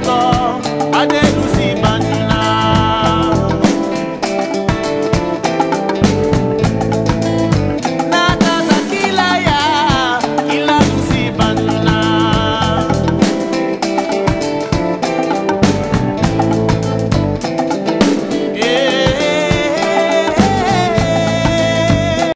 my Lord.